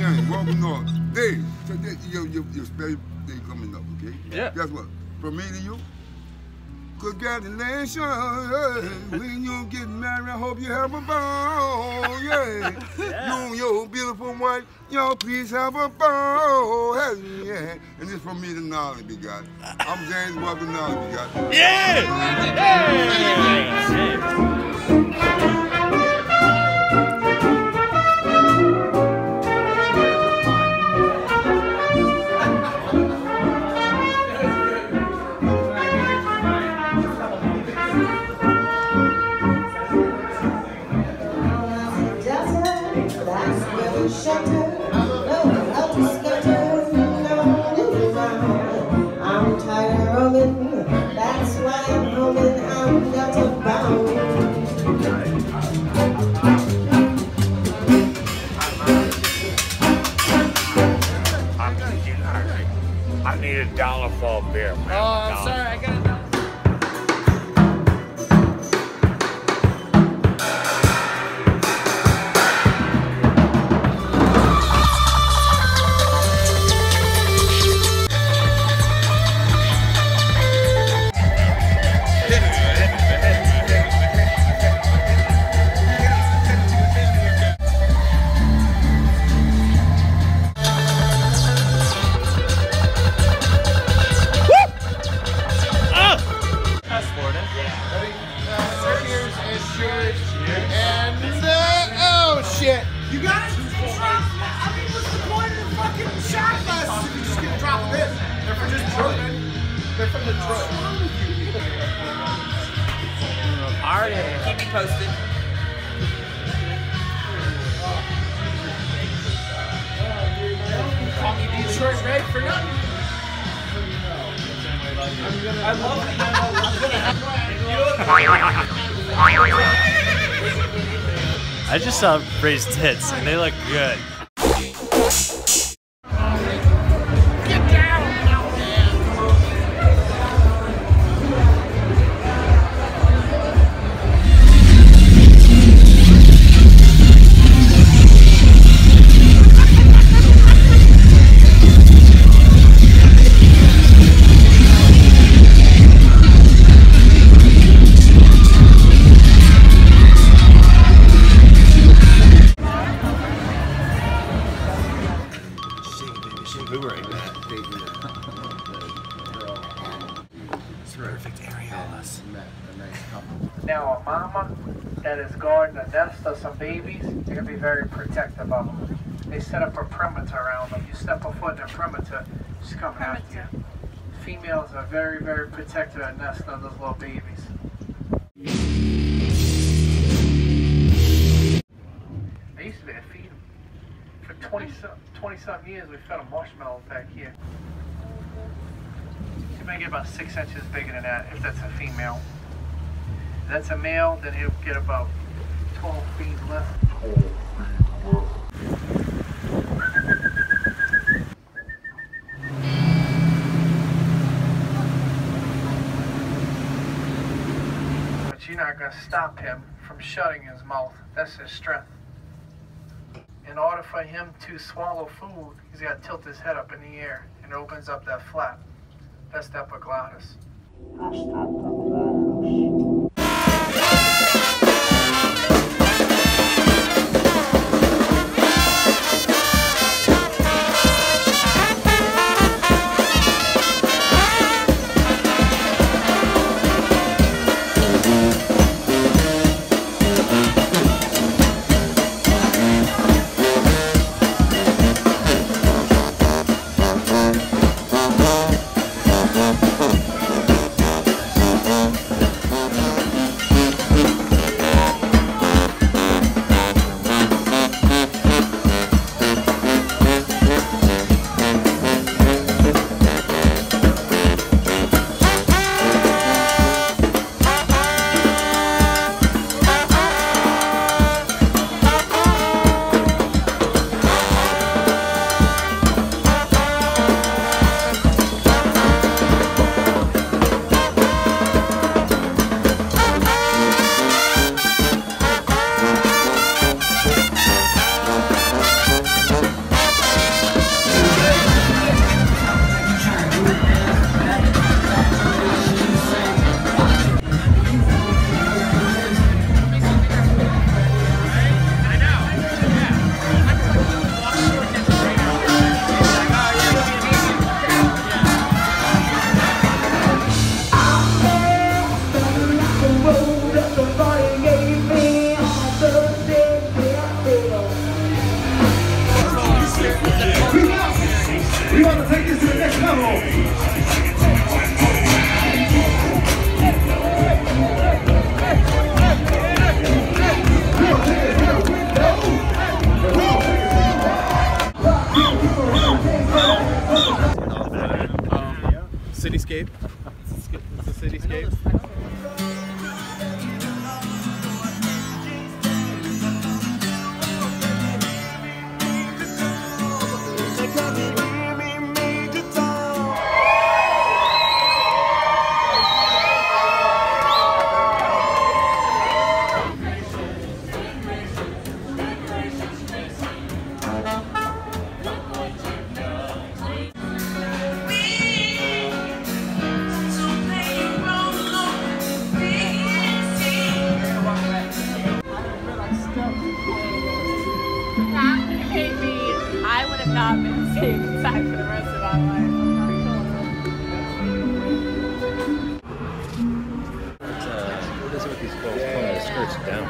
James, welcome north. Dave, today, your, your, your special day coming up, okay? Yeah. Guess what? From me to you, congratulations. when you get married, I hope you have a ball. Yeah. Yeah. You and your beautiful wife, y'all please have a ball. Hey, yeah. And this from me to Nolly, big guy. I'm James, welcome NOLA, big guy. Yeah! I need a dollar for a beer, man. Oh, I'm sorry, I got it. That's They're from Detroit. Alright, keep me posted. Call me Detroit Red for nothing. I love the. I'm gonna have. I just saw Ray's tits, and they look good. Now, a mama that is guarding a nest of some babies, they're gonna be very protective of them. They set up a perimeter around them. You step a foot in the perimeter, she's coming after you. Females are very, very protective of the nest of those little babies. I used to be to feed them. For 20 some, 20 some years, we fed them marshmallows back here. You may get about six inches bigger than that if that's a female. If that's a male, then he'll get about 12 feet left. But you're not going to stop him from shutting his mouth. That's his strength. In order for him to swallow food, he's got to tilt his head up in the air and it opens up that flap. Estapakladas. Estapakladas. Cityscape. It's a cityscape. That rest of my life. What is it with these girls pulling their skirts down?